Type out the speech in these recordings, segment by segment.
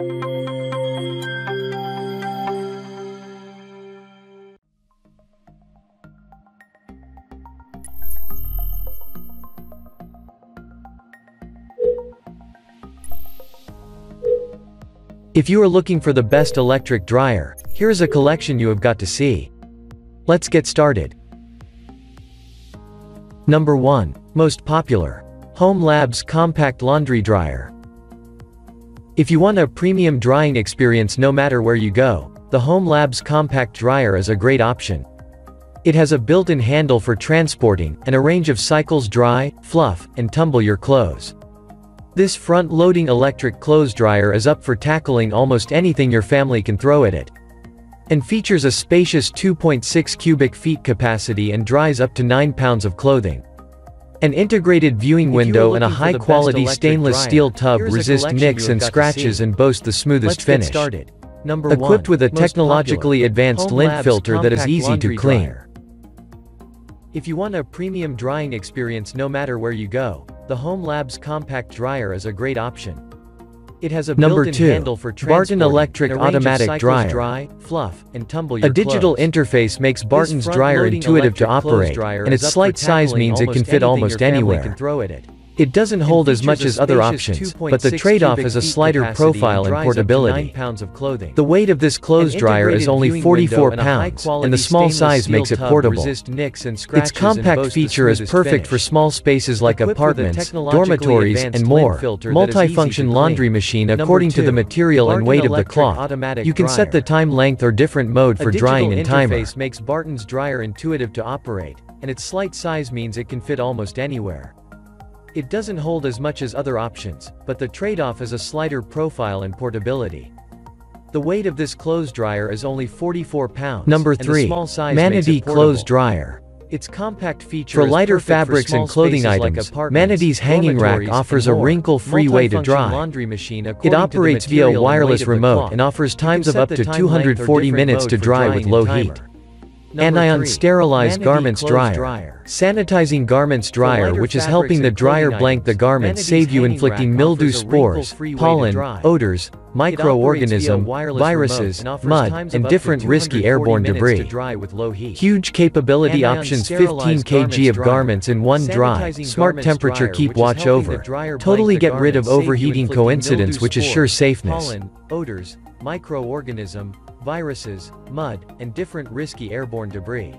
If you are looking for the best electric dryer, here is a collection you have got to see. Let's get started. Number 1. Most popular. hOmelabs Compact Laundry Dryer. If you want a premium drying experience no matter where you go, the hOmelabs Compact Dryer is a great option. It has a built-in handle for transporting, and a range of cycles dry, fluff, and tumble your clothes. This front-loading electric clothes dryer is up for tackling almost anything your family can throw at it. And features a spacious 2.6 cubic feet capacity and dries up to 9 pounds of clothing. An integrated viewing window and a high-quality stainless dryer, steel tub resist nicks and scratches and boast the smoothest finish. started. Number Equipped one, with a technologically popular, advanced lint filter that is easy to clean. Dryer. If you want a premium drying experience no matter where you go, the hOmelabs Compact Dryer is a great option. It has a Number two, handle for Barton Electric and a range of Automatic Dryer. dry, fluff, and tumble your A digital clothes. interface makes Barton's dryer intuitive to operate, and its slight size means it can fit almost anywhere. Can throw at it. It doesn't hold as much as other options, but the trade-off is a slighter profile and dries up to portability. of clothing. The weight of this clothes dryer is only 44 window and pounds, and the small size makes it portable. resist nicks and Its compact feature is perfect for small spaces like apartments, dormitories, and more. filter that is easy to Multifunction laundry machine according to the material and weight of the cloth. You can set the time length or different mode for drying and timer. interface makes Barton's dryer intuitive to operate, and its slight size means it can fit almost anywhere. It doesn't hold as much as other options, but the trade-off is a slighter profile and portability. The weight of this clothes dryer is only 44 pounds. Number and the 3. small size makes Manatee. Clothes Dryer. Its compact feature For is lighter for fabrics small and clothing spaces like apartments, Manatee's hanging rack offers a wrinkle-free way to dry. It according to the operates via wireless remote and offers times of up to time 240 minutes to dry with low heat. Anion sterilized garments dryer. Dryer. Sanitizing garments dryer which is helping the dryer blank the garments save you inflicting mildew spores, wrinkle-free way to pollen, odors, microorganism, viruses, and mud, and of up to different risky airborne debris. dry with low heat. Huge capability Anion options 15 kg of garments in one dry, smart temperature keep watch over, totally get rid of garment, save you overheating coincidence which is sure safeness. Pollen, odors, microorganism, viruses, mud, and different risky airborne debris.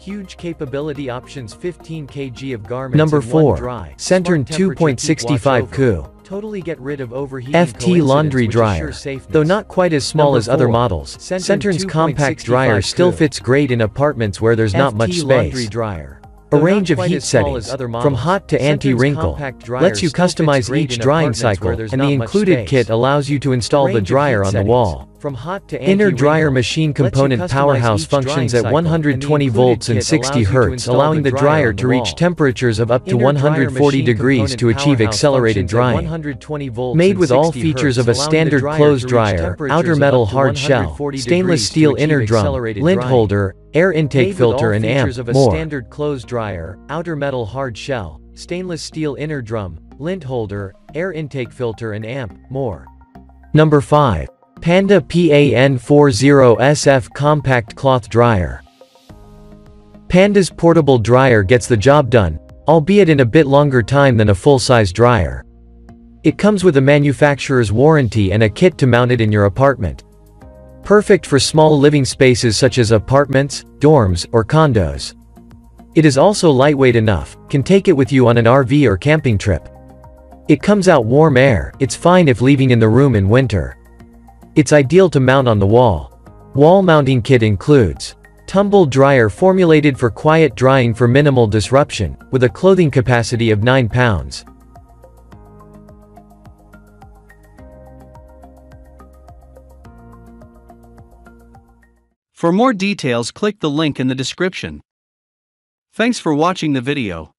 Huge capability options 15 kg of garments Number 4. dry, Sentern smart temperature keep watch 2.65 over. Coup. Totally get rid of overheating FT laundry dryer. sure. Though not quite as small Number as other models, Sentern Sentern's compact dryer still fits great in apartments where there's not much FT laundry space. dryer. A range of heat as small as settings, other from hot to anti-wrinkle, lets you customize each drying cycle, and the included space. kit allows you to install the Range dryer on the wall. From hot to Inner dryer machine component powerhouse functions at cycle, and the 120 volts and 60 allows you to Hz, allowing the dryer to reach temperatures of up to 140 degrees to achieve accelerated drying. 120 volts Made with all features of a standard clothes dryer, outer metal hard shell, stainless steel inner drum, lint holder, air intake filter and amp, of a more. standard clothes dryer, outer metal hard shell, stainless steel inner drum, lint holder, air intake filter and amp, more. Number 5. Panda PAN40SF Compact Cloth Dryer. Panda's portable dryer gets the job done, albeit in a bit longer time than a full-size dryer. It comes with a manufacturer's warranty and a kit to mount it in your apartment. Perfect for small living spaces such as apartments, dorms, or condos. It is also lightweight enough, can take it with you on an RV or camping trip. It comes out warm air, it's fine if leaving in the room in winter. It's ideal to mount on the wall. Wall mounting kit includes tumble dryer formulated for quiet drying for minimal disruption, with a clothing capacity of 9 pounds. For more details click the link in the description. Thanks for watching the video.